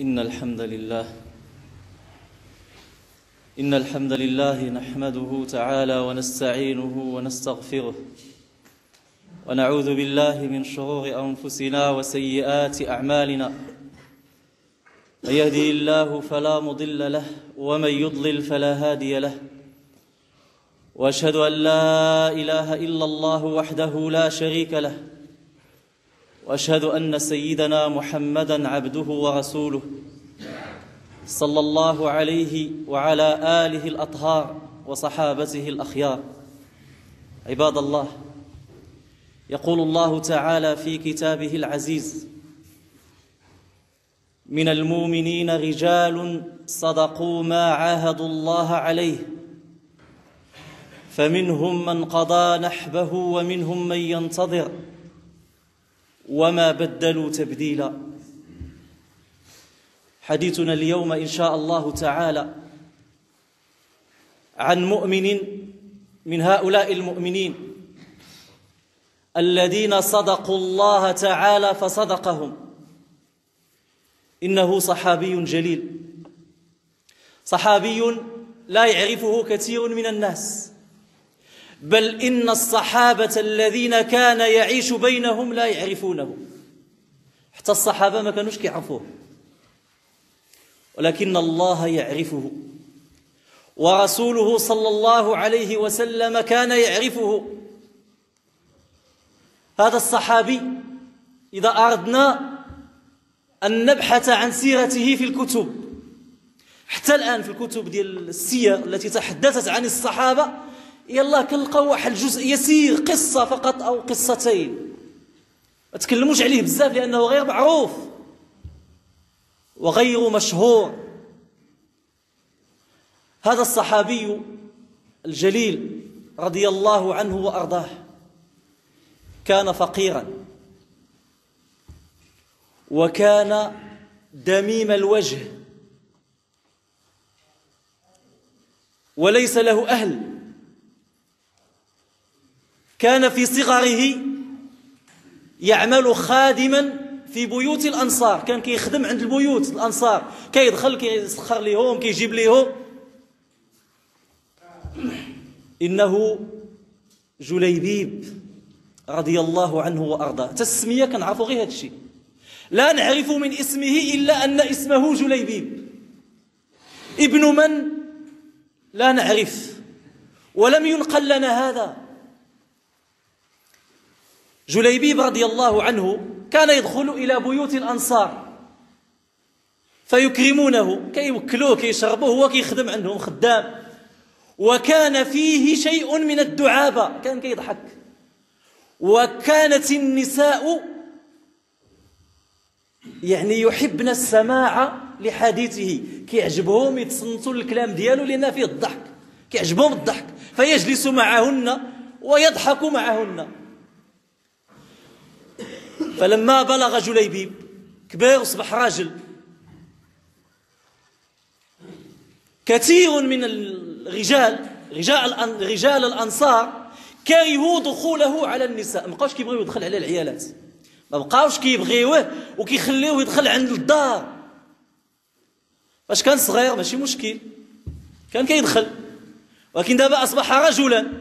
إن الحمد لله إن الحمد لله نحمده تعالى ونستعينه ونستغفره ونعوذ بالله من شرور أنفسنا وسيئات أعمالنا. من يهدي الله فلا مضل له ومن يضلل فلا هادي له. وأشهد أن لا إله إلا الله وحده لا شريك له. وأشهد أن سيدنا محمدا عبده ورسوله صلى الله عليه وعلى آله الأطهار وصحابته الأخيار. عباد الله يقول الله تعالى في كتابه العزيز من المؤمنين رجال صدقوا ما عاهدوا الله عليه فمنهم من قضى نحبه ومنهم من ينتظر وما بدلوا تبديلا. حديثنا اليوم إن شاء الله تعالى عن مؤمن من هؤلاء المؤمنين الذين صدقوا الله تعالى فصدقهم. إنه صحابي جليل. صحابي لا يعرفه كثير من الناس. بل إن الصحابة الذين كان يعيش بينهم لا يعرفونه. حتى الصحابة ما كانوش كيعرفوه. ولكن الله يعرفه. ورسوله صلى الله عليه وسلم كان يعرفه. هذا الصحابي إذا أردنا أن نبحث عن سيرته في الكتب حتى الآن في الكتب ديال السير التي تحدثت عن الصحابة يلا كنلقاو واحد الجزء يسير قصة فقط أو قصتين. ما تكلموش عليه بزاف لأنه غير معروف. وغير مشهور. هذا الصحابي الجليل رضي الله عنه وأرضاه كان فقيرا. وكان دميم الوجه. وليس له أهل. كان في صغره يعمل خادما في بيوت الأنصار. كان كيخدم عند البيوت الأنصار. كيدخل كيسخر لهم كيجيب لهم إنه جليبيب رضي الله عنه وأرضاه. تسمية كنعرفوا غير هذا الشيء لا نعرف من اسمه إلا أن اسمه جليبيب. ابن من؟ لا نعرف. ولم ينقل لنا هذا. جليبيب رضي الله عنه كان يدخل إلى بيوت الأنصار فيكرمونه كيوكلوه كيشربوه هو كيخدم عندهم خدام. وكان فيه شيء من الدعابة كان كيضحك. وكانت النساء يعني يحبن السماع لحديثه. كيعجبهم يتصنتوا الكلام ديالو لأن فيه الضحك. كيعجبهم الضحك. فيجلس معهن ويضحك معهن. فلما بلغ جليبيب كبير وصبح راجل كثير من الرجال رجال رجال الأنصار كرهوا دخوله على النساء. ما بقاوش كيبغيو يدخل على العيالات. ما بقاوش كيبغيوه وكيخليوه يدخل عند الدار. فاش كان صغير ماشي مشكل كان كيدخل. ولكن دابا أصبح رجلا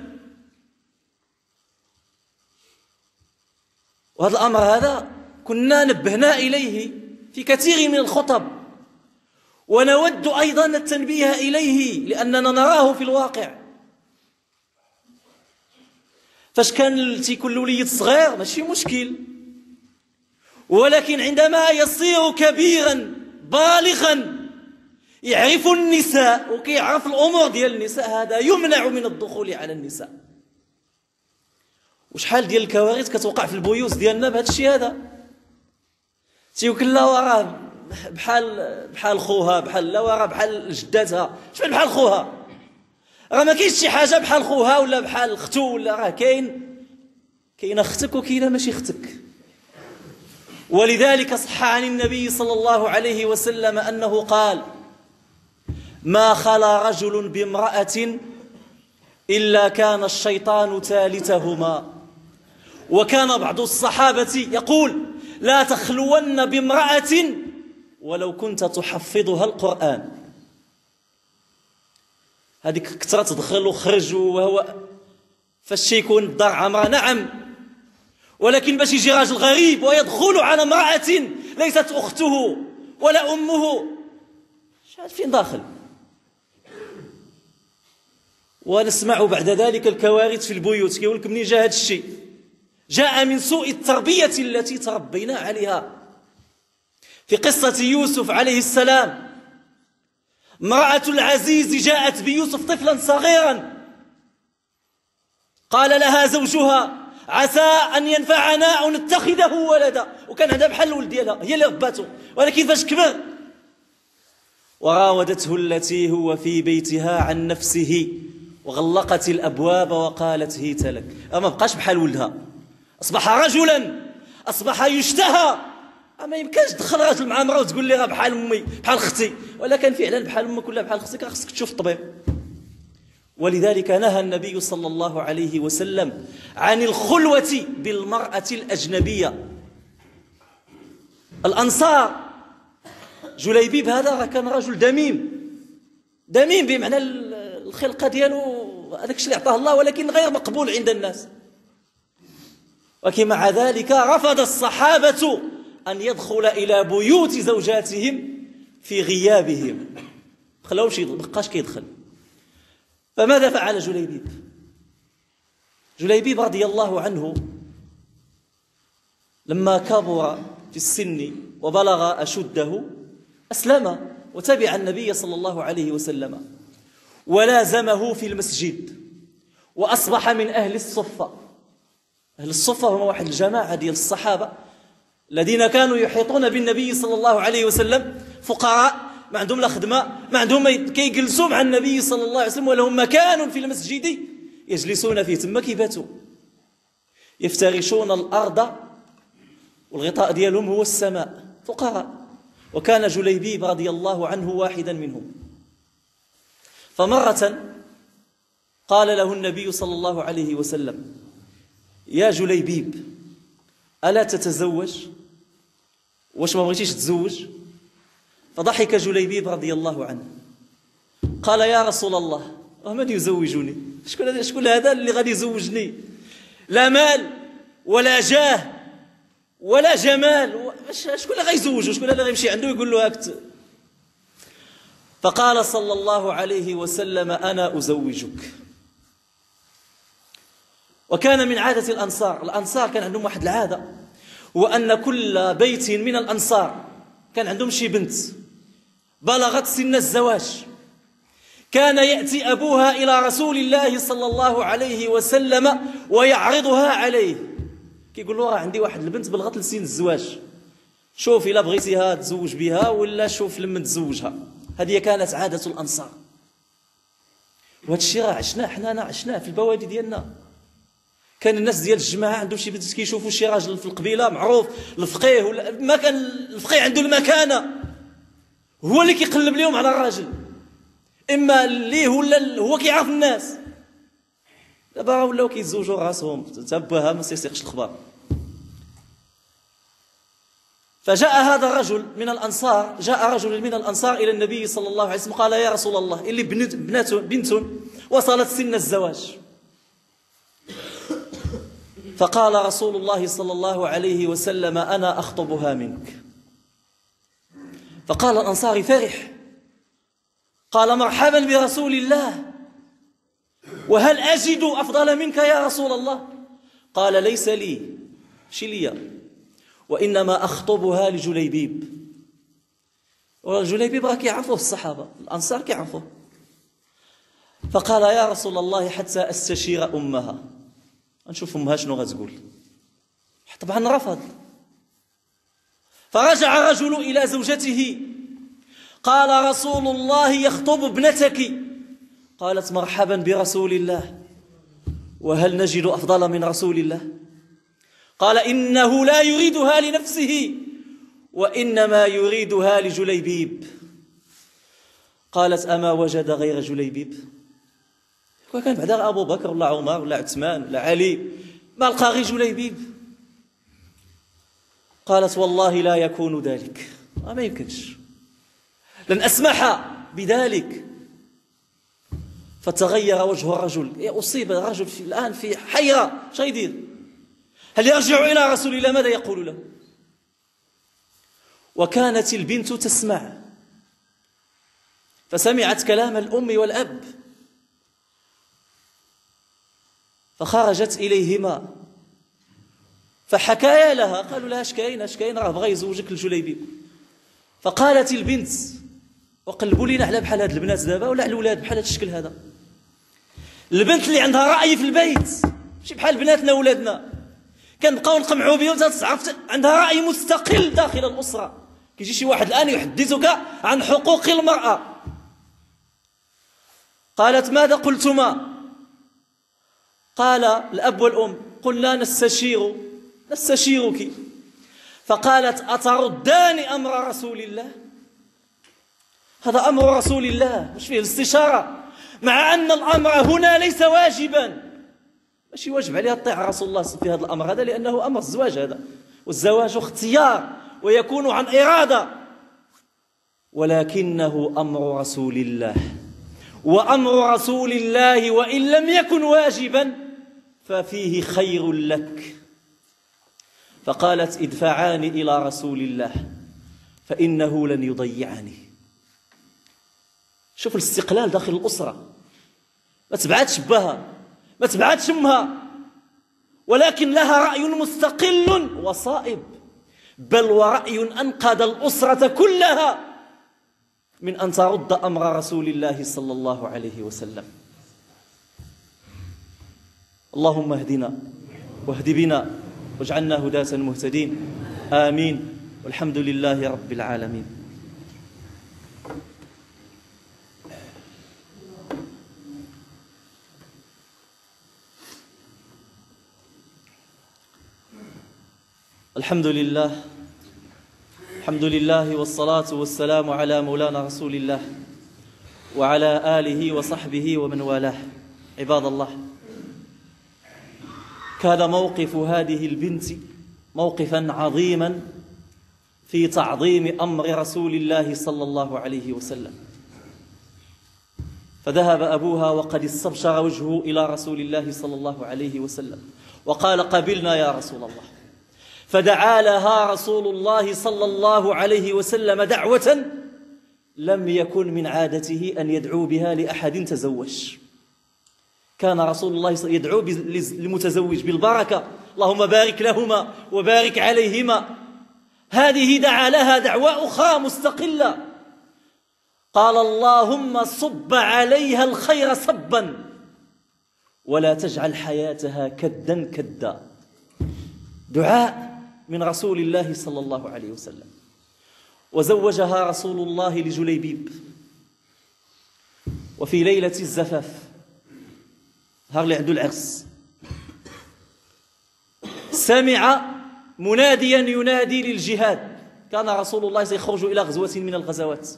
وهذا الأمر هذا كنا نبهنا إليه في كثير من الخطب. ونود أيضا التنبيه إليه لأننا نراه في الواقع. فاش كان تيكون الوليد صغير ماشي مشكل. ولكن عندما يصير كبيرا بالغا يعرف النساء وكيعرف الأمور ديال النساء هذا يمنع من الدخول على النساء. وشحال ديال الكوارث كتوقع في البيوت ديالنا بهذا الشيء هذا؟ تيوكل لا وراه بحال بحال خوها بحال لا وراه بحال جداتها. شحال بحال خوها؟ راه ما كاينش شي حاجة بحال خوها ولا بحال اختو ولا راه كاين. كاينة أختك وكاينة ماشي أختك. ولذلك صح عن النبي صلى الله عليه وسلم أنه قال ما خلا رجل بامرأة إلا كان الشيطان ثالثهما. وكان بعض الصحابة يقول لا تخلون بامرأة ولو كنت تحفظها القرآن. هذيك كثرة تدخل وخرج وهو فاش يكون الدار عامرة نعم. ولكن باش يجي راجل غريب ويدخل على امرأة ليست أخته ولا أمه فين داخل؟ ونسمع بعد ذلك الكوارث في البيوت. كيقول لك منين جاء هذا الشيء؟ جاء من سوء التربية التي تربينا عليها. في قصة يوسف عليه السلام امرأة العزيز جاءت بيوسف طفلا صغيرا. قال لها زوجها عسى أن ينفعنا أو نتخذه ولدا. وكان عندها بحال الولد ديالها هي اللي رباته ولكن فاش كبر؟ وراودته التي هو في بيتها عن نفسه وغلقت الأبواب وقالت هيت لك. أما بقاش بحال ولدها. أصبح رجلا أصبح يشتهى. أما يمكنش تدخل راجل مع امرأة وتقول لي راه بحال أمي بحال أختي ولا كان فعلا بحال أمك ولا بحال أختك خصك تشوف الطبيب. ولذلك نهى النبي صلى الله عليه وسلم عن الخلوة بالمرأة الأجنبية. الأنصار. جليبيب هذا كان رجل دميم. دميم بمعنى الخلقة ديالو هذاك الشيء اللي عطاه الله ولكن غير مقبول عند الناس. ولكن مع ذلك رفض الصحابة أن يدخل إلى بيوت زوجاتهم في غيابهم. خلاوش بقاش كيدخل. فماذا فعل جليبيب؟ جليبيب رضي الله عنه لما كبر في السن وبلغ أشده أسلم وتبع النبي صلى الله عليه وسلم ولازمه في المسجد وأصبح من أهل الصفة. أهل الصفة هم واحد الجماعة ديال الصحابة الذين كانوا يحيطون بالنبي صلى الله عليه وسلم فقراء ما عندهم لا خدمة ما عندهم كيجلسوا مع النبي صلى الله عليه وسلم ولهم مكان في المسجد يجلسون فيه. تما كيباتوا يفترشون الأرض والغطاء ديالهم هو السماء فقراء. وكان جليبيب رضي الله عنه واحدا منهم. فمرة قال له النبي صلى الله عليه وسلم يا جليبيب ألا تتزوج؟ واش ما بغيتيش تزوج؟ فضحك جليبيب رضي الله عنه. قال يا رسول الله ومن يزوجني؟ شكون شكون هذا اللي غادي يزوجني؟ لا مال ولا جاه ولا جمال. شكون اللي غيزوجه شكون اللي غيمشي عنده يقول له هاك فقال صلى الله عليه وسلم أنا أزوجك. وكان من عادة الأنصار. الأنصار كان عندهم واحد العادة هو أن كل بيت من الأنصار كان عندهم شي بنت. بلغت سن الزواج. كان يأتي أبوها إلى رسول الله صلى الله عليه وسلم ويعرضها عليه. كيقول له راه عندي واحد البنت بلغت لسن الزواج. شوف إلا بغيتيها تزوج بها ولا شوف لما تزوجها. هذه كانت عادة الأنصار. وهذا الشيء راه عشناه حنا عشناه في البوادي ديالنا. كان الناس ديال الجماعة عندهم شي بنت كيشوفوا شي راجل في القبيلة معروف الفقيه ولا ما كان الفقيه عنده المكانة. هو اللي كيقلب لهم على الراجل. إما ليه ولا هو كيعرف الناس. دابا ولاو كيتزوجوا راسهم. تباها ما سيسيقش الخبر. فجاء هذا الرجل من الأنصار جاء رجل من الأنصار إلى النبي صلى الله عليه وسلم قال يا رسول الله اللي بنت بنت بنت وصلت سن الزواج. فقال رسول الله صلى الله عليه وسلم أنا أخطبها منك. فقال الأنصاري فرح. قال مرحبا برسول الله. وهل أجد أفضل منك يا رسول الله؟ قال ليس لي. شليا وإنما أخطبها لجليبيب. وجليبيب راه كيعرفوه الصحابة الأنصار كيعرفوه. فقال يا رسول الله حتى أستشير أمها. نشوف امها شنو غتقول. طبعا رفض. فرجع الرجل إلى زوجته. قال رسول الله يخطب ابنتك. قالت مرحبا برسول الله. وهل نجد أفضل من رسول الله؟ قال إنه لا يريدها لنفسه وإنما يريدها لجليبيب. قالت أما وجد غير جليبيب؟ وكان بعدا أبو بكر ولا عمر ولا عثمان ولا علي. ما لقى غير جليبيب؟ قالت والله لا يكون ذلك. ما يمكنش. لن أسمح بذلك. فتغير وجه الرجل. أصيب الرجل في الآن في حيرة شو يدير هل يرجع إلى رسول الله؟ ماذا يقول له؟ وكانت البنت تسمع. فسمعت كلام الأم والأب. فخرجت إليهما. فحكايا لها قالوا لها اش كاين اش كاين راه بغى يزوجك الجليبي. فقالت البنت وقلبوا لينا على بحال هاد البنات دابا ولا على الاولاد بحال هاد الشكل هذا. البنت اللي عندها رأي في البيت ماشي بحال بناتنا ولادنا. كنبقاو نقمعوا بهم تعرف عندها رأي مستقل داخل الأسرة. كيجي شي واحد الآن يحدثك عن حقوق المرأة. قالت ماذا قلتما؟ قال الأب والأم قلنا نستشير نستشيرك. فقالت أتردان أمر رسول الله؟ هذا أمر رسول الله مش فيه الاستشارة. مع أن الأمر هنا ليس واجبا. ماشي واجب عليها تطيع رسول الله في هذا الأمر. هذا لأنه أمر الزواج هذا. والزواج اختيار ويكون عن إرادة. ولكنه أمر رسول الله. وأمر رسول الله وإن لم يكن واجبا ففيه خير لك. فقالت ادفعاني إلى رسول الله فإنه لن يضيعني. شوف الاستقلال داخل الأسرة. ما تبعدش بها ما تبعدش أمها. ولكن لها رأي مستقل وصائب. بل ورأي أنقذ الأسرة كلها من أن ترد أمر رسول الله صلى الله عليه وسلم. اللهم اهدنا واهد بنا واجعلنا هداة مهتدين آمين. والحمد لله رب العالمين. الحمد لله. الحمد لله والصلاة والسلام على مولانا رسول الله وعلى آله وصحبه ومن والاه. عباد الله. كان موقف هذه البنت موقفا عظيما في تعظيم أمر رسول الله صلى الله عليه وسلم. فذهب أبوها وقد استبشر وجهه إلى رسول الله صلى الله عليه وسلم وقال قبلنا يا رسول الله. فدعا لها رسول الله صلى الله عليه وسلم دعوة لم يكن من عادته أن يدعو بها لأحد تزوج. كان رسول الله يدعو للمتزوج بالبركة. اللهم بارك لهما وبارك عليهما. هذه دعا لها دعوة أخرى مستقلة. قال اللهم صب عليها الخير صبا. ولا تجعل حياتها كدا كدا. دعاء من رسول الله صلى الله عليه وسلم. وزوجها رسول الله لجليبيب. وفي ليلة الزفاف. نهار اللي عنده العرس. سمع مناديا ينادي للجهاد. كان رسول الله سيخرج إلى غزوة من الغزوات.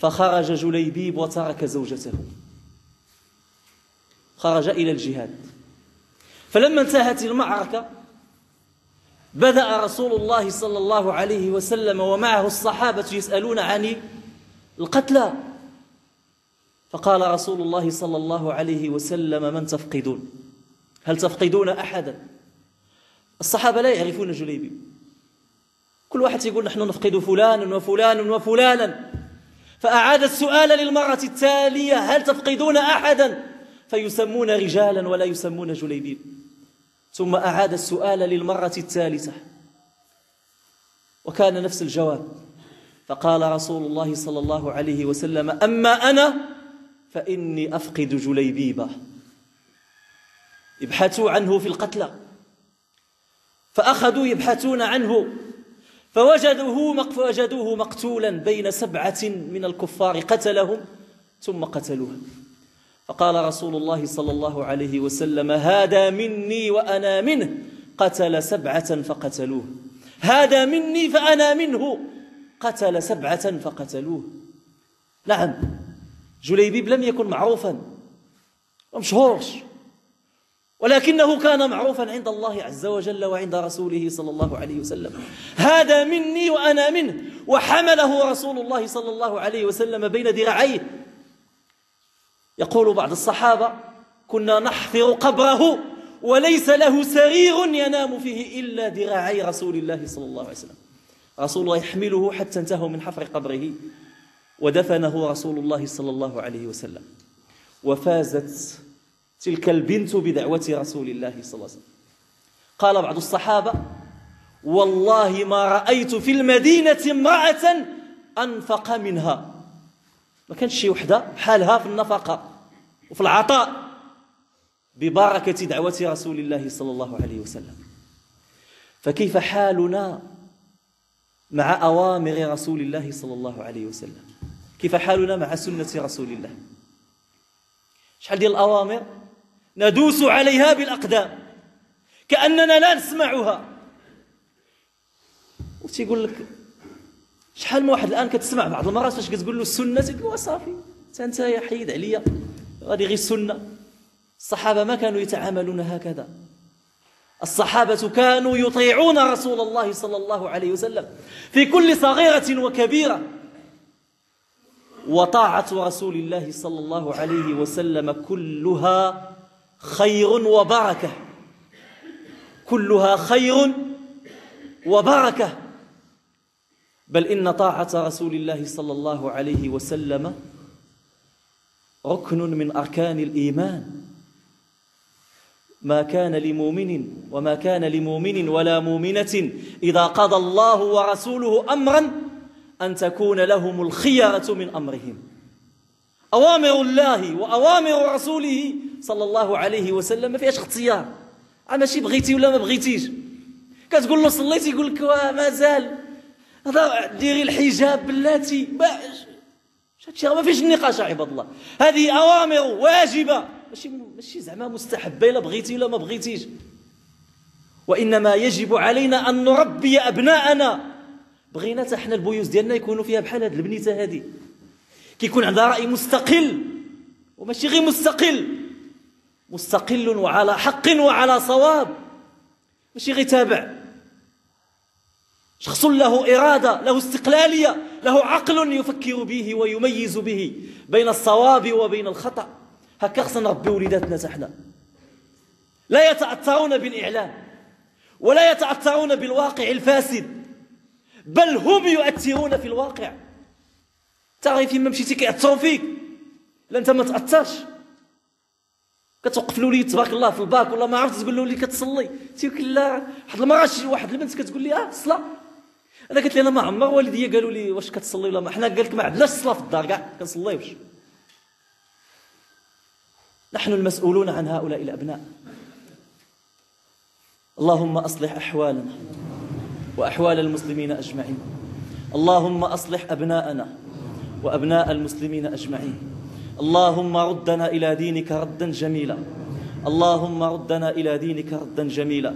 فخرج جليبيب وترك زوجته. خرج إلى الجهاد. فلما انتهت المعركة بدأ رسول الله صلى الله عليه وسلم ومعه الصحابة يسألون عن القتلى. فقال رسول الله صلى الله عليه وسلم من تفقدون؟ هل تفقدون أحدا؟ الصحابة لا يعرفون جليبي. كل واحد يقول نحن نفقد فلانا وفلانا وفلانا. فأعاد السؤال للمرة التالية هل تفقدون أحدا؟ فيسمون رجالا ولا يسمون جليبيب ثم أعاد السؤال للمرة الثالثة. وكان نفس الجواب. فقال رسول الله صلى الله عليه وسلم أما أنا فإني أفقد جليبيبة. يبحثوا عنه في القتلى. فأخذوا يبحثون عنه. فوجدوه فوجدوه مقتولا بين سبعة من الكفار قتلهم ثم قتلوه. فقال رسول الله صلى الله عليه وسلم هذا مني وأنا منه. قتل سبعة فقتلوه. هذا مني فأنا منه. قتل سبعة فقتلوه. نعم. جليبيب لم يكن معروفا. ومشهورش ولكنه كان معروفا عند الله عز وجل وعند رسوله صلى الله عليه وسلم. هذا مني وأنا منه. وحمله رسول الله صلى الله عليه وسلم بين ذراعيه. يقول بعض الصحابة كنا نحفر قبره وليس له سرير ينام فيه إلا ذراعي رسول الله صلى الله عليه وسلم. رسول الله يحمله حتى انتهوا من حفر قبره. ودفنه رسول الله صلى الله عليه وسلم. وفازت تلك البنت بدعوة رسول الله صلى الله عليه وسلم. قال بعض الصحابة والله ما رأيت في المدينة امرأة أنفق منها. ما كانش شي وحدة حالها في النفقة وفي العطاء. ببركة دعوة رسول الله صلى الله عليه وسلم. فكيف حالنا مع أوامر رسول الله صلى الله عليه وسلم؟ كيف حالنا مع سنة رسول الله. شحال ديال الأوامر ندوس عليها بالأقدام. كأننا لا نسمعها. وتيقول لك شحال من واحد الآن كتسمع بعض المرات فاش كتقول له السنة تقول صافي أنت يا حيد عليا غادي غير السنة الصحابة ما كانوا يتعاملون هكذا. الصحابة كانوا يطيعون رسول الله صلى الله عليه وسلم في كل صغيرة وكبيرة. وطاعة رسول الله صلى الله عليه وسلم كلها خير وبركة. كلها خير وبركة. بل إن طاعة رسول الله صلى الله عليه وسلم ركن من أركان الإيمان. ما كان لمؤمن وما كان لمؤمن ولا مؤمنة إذا قضى الله ورسوله أمرا أن تكون لهم الخيرة من أمرهم. أوامر الله وأوامر رسوله صلى الله عليه وسلم ما فيهاش اختيار. ماشي بغيتي ولا ما بغيتيش؟ كتقول له صليتي يقول لك مازال هذا ديري الحجاب بلاتي هادشي ما فيش النقاش عباد الله. هذه أوامر واجبة. ماشي ماشي زعما مستحبة إلا بغيتي ولا ما بغيتيش. وإنما يجب علينا أن نربي أبناءنا بغينا حتى حنا البيوت ديالنا يكونوا فيها بحال هاد البنيتة هذه كيكون عندها رأي مستقل وماشي غير مستقل. مستقل وعلى حق وعلى صواب. ماشي غير تابع. شخص له إرادة له استقلالية له عقل يفكر به ويميز به بين الصواب وبين الخطأ. هكا خصنا نربي وليداتنا إحنا لا يتأثرون بالإعلام ولا يتأثرون بالواقع الفاسد. بل هم يؤثرون في الواقع. ترى فيما مشيتي كيأثروا فيك. لا أنت ما تأثرش. كتوقف الوليد تبارك الله في الباك ولا ما عرفت تقول له كتصلي. تيقول لا واحد المره شي واحد البنت كتقول لي آه الصلاه أنا قلت لي أنا ما عمر والديا قالوا لي واش كتصلي ولا ما؟ حنا قالت ما عندناش الصلاه في الدار كاع كنصليوش نحن المسؤولون عن هؤلاء الأبناء. اللهم أصلح أحوالنا. وأحوال المسلمين أجمعين. اللهم أصلح أبناءنا وأبناء المسلمين أجمعين. اللهم ردنا إلى دينك ردا جميلا. اللهم ردنا إلى دينك ردا جميلا.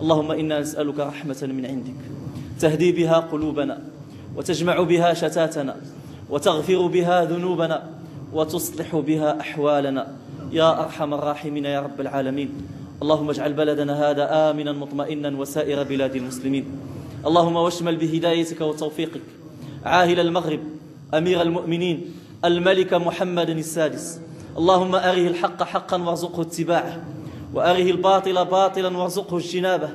اللهم إنا نسألك رحمة من عندك. تهدي بها قلوبنا وتجمع بها شتاتنا وتغفر بها ذنوبنا وتصلح بها أحوالنا. يا أرحم الراحمين يا رب العالمين. اللهم اجعل بلدنا هذا آمنا مطمئنا وسائر بلاد المسلمين. اللهم واشمل بهدايتك وتوفيقك. عاهل المغرب أمير المؤمنين الملك محمد السادس. اللهم أره الحق حقا وارزقه اتباعه وأره الباطل باطلا وارزقه اجتنابه.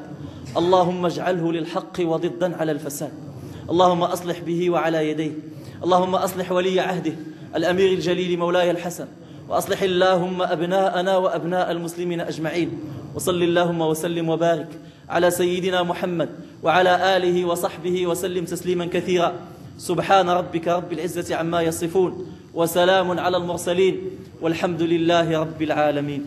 اللهم اجعله للحق وضدا على الفساد. اللهم أصلح به وعلى يديه. اللهم أصلح ولي عهده الأمير الجليل مولاي الحسن. وأصلح اللهم أبناءنا وأبناء المسلمين أجمعين. وصل اللهم وسلم وبارك على سيدنا محمد وعلى آله وصحبه وسلم تسليما كثيرا. سبحان ربك رب العزة عما يصفون وسلام على المرسلين والحمد لله رب العالمين.